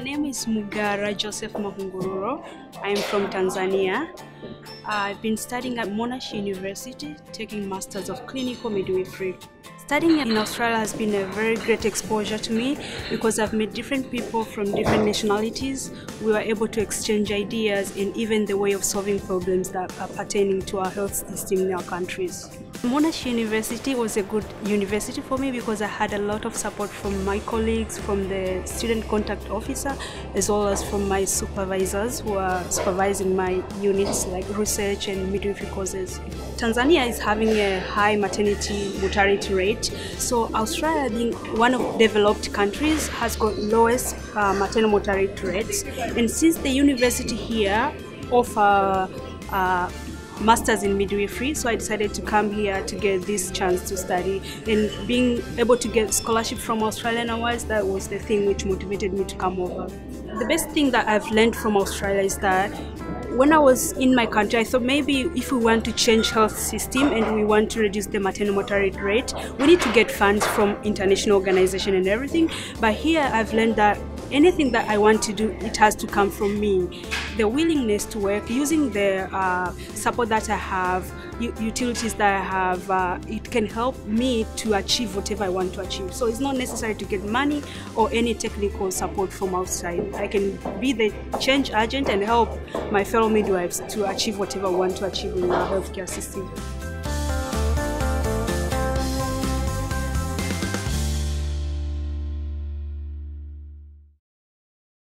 name is Mugara Joseph Mahungururo. I'm from Tanzania. I've been studying at Monash University, taking Masters of Clinical Midwifery. Studying in Australia has been a very great exposure to me because I've met different people from different nationalities. We were able to exchange ideas and even the way of solving problems that are pertaining to our health system in our countries. Monash University was a good university for me because I had a lot of support from my colleagues, from the student contact officer, as well as from my supervisors who are supervising my units like research and midwifery courses. Tanzania is having a high maternity mortality rate, so Australia being one of developed countries has got lowest uh, maternal mortality rates. And since the university here offer uh, masters in midwifery so i decided to come here to get this chance to study and being able to get scholarship from australian awards that was the thing which motivated me to come over the best thing that i've learned from australia is that when I was in my country, I thought maybe if we want to change health system and we want to reduce the maternal mortality rate, we need to get funds from international organization and everything. But here, I've learned that anything that I want to do, it has to come from me. The willingness to work, using the uh, support that I have, utilities that I have, uh, it can help me to achieve whatever I want to achieve. So it's not necessary to get money or any technical support from outside. I can be the change agent and help my fellow midwives to achieve whatever I want to achieve in our healthcare system.